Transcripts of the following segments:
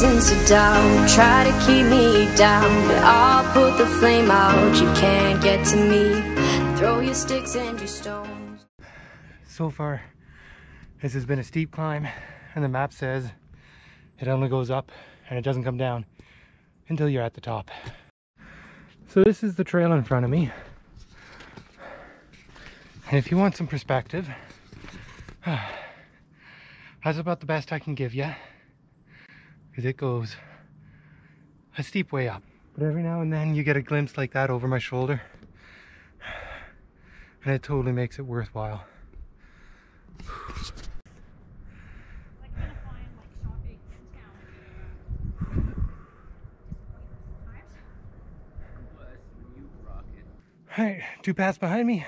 reasons to doubt, try to keep me down. But I'll put the flame out, you can't get to me. Throw your sticks and your stones. So far, this has been a steep climb, and the map says it only goes up and it doesn't come down until you're at the top. So this is the trail in front of me. And if you want some perspective, that's about the best I can give you. Because it goes a steep way up. But every now and then you get a glimpse like that over my shoulder. And it totally makes it worthwhile. Alright, two paths behind me.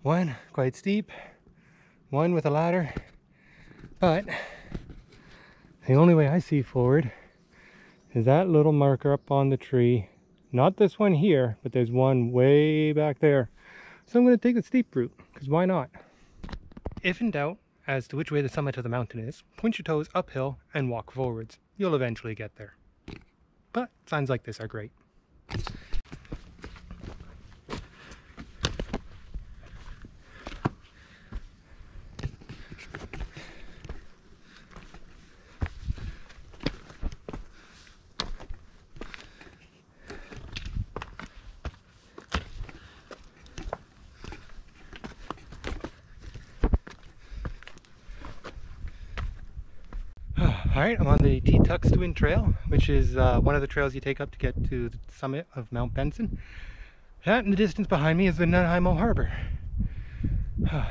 One quite steep, one with a ladder. But the only way I see forward is that little marker up on the tree. Not this one here, but there's one way back there. So I'm going to take the steep route, because why not? If in doubt as to which way the summit of the mountain is, point your toes uphill and walk forwards. You'll eventually get there. But signs like this are great. All right, I'm on the Te'tuxwtun Trail, which is uh, one of the trails you take up to get to the summit of Mount Benson. That in the distance behind me is the Nanaimo Harbor. and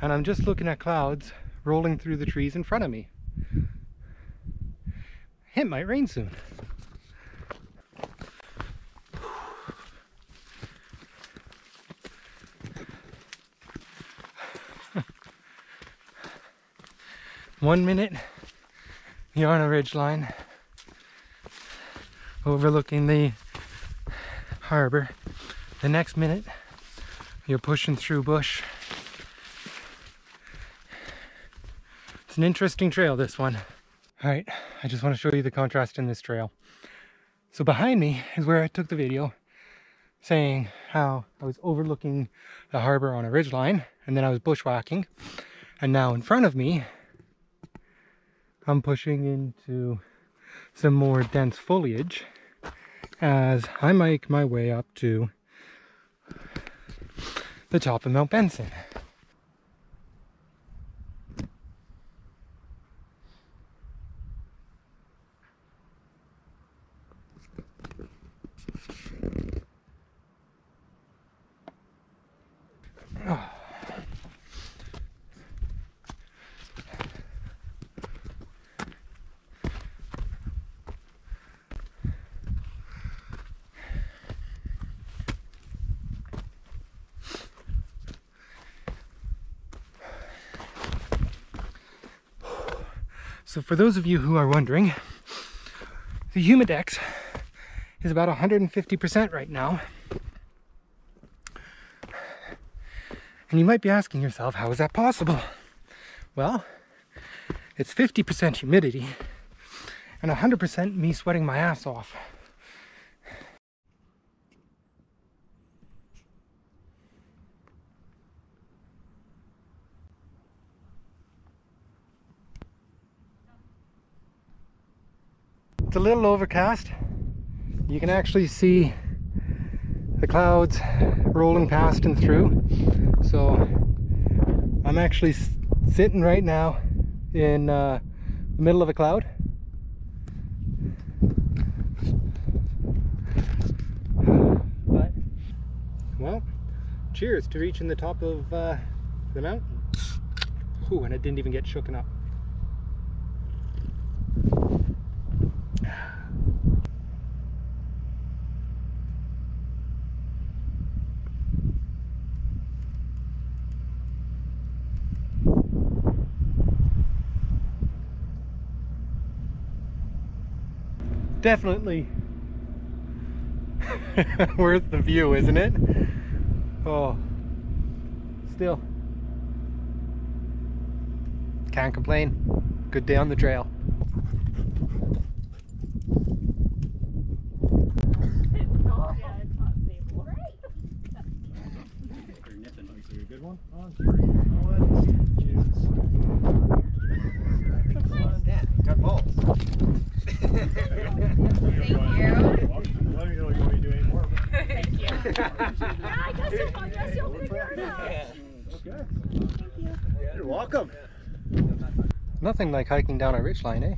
I'm just looking at clouds rolling through the trees in front of me. It might rain soon. One minute you're on a ridge line overlooking the harbor. The next minute, you're pushing through bush. It's an interesting trail, this one. All right, I just want to show you the contrast in this trail. So behind me is where I took the video saying how I was overlooking the harbor on a ridge line and then I was bushwhacking. And now in front of me I'm pushing into some more dense foliage as I make my way up to the top of Mount Benson. So for those of you who are wondering, the Humidex is about 150% right now. And you might be asking yourself, how is that possible? Well, it's 50% humidity and 100% me sweating my ass off. It's a little overcast. You can actually see the clouds rolling past and through. So I'm actually sitting right now in uh, the middle of a cloud. But, well, cheers to reaching the top of uh, the mountain. Ooh, and it didn't even get shooken up. definitely worth the view, isn't it? Oh, still. Can't complain. Good day on the trail. Oh, Jesus. Welcome. Nothing like hiking down a ridge line, eh?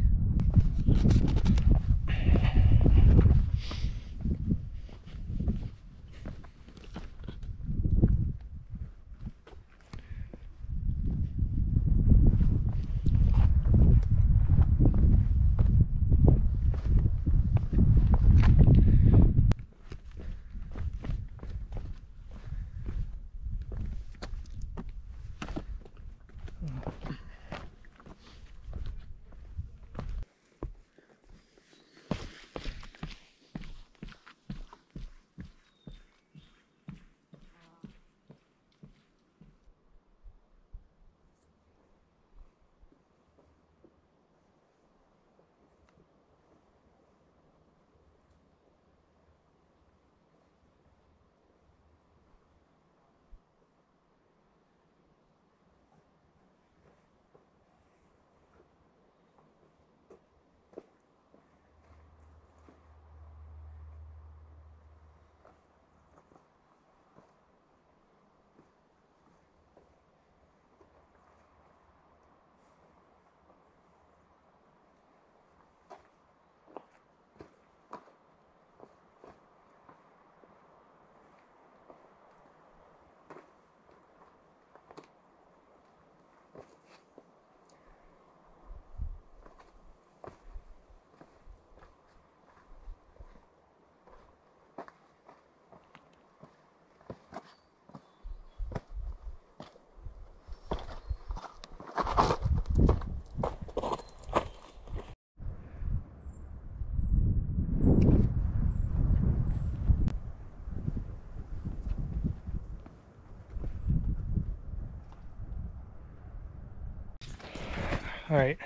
All right.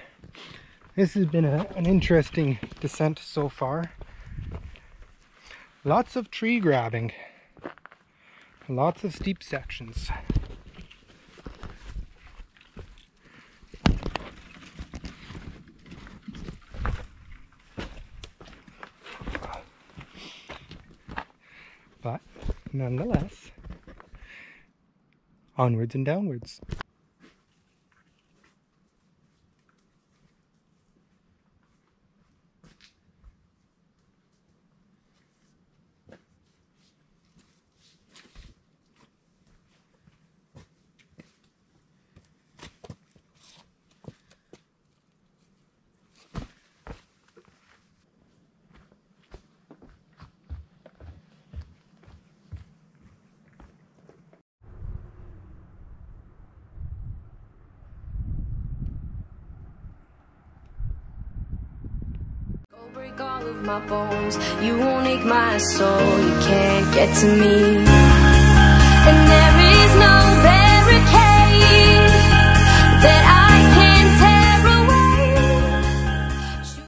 This has been a, an interesting descent so far. Lots of tree grabbing. Lots of steep sections. But nonetheless, onwards and downwards. Break all of my bones. You won't ache my soul. You can't get to me. And there is no barricade that I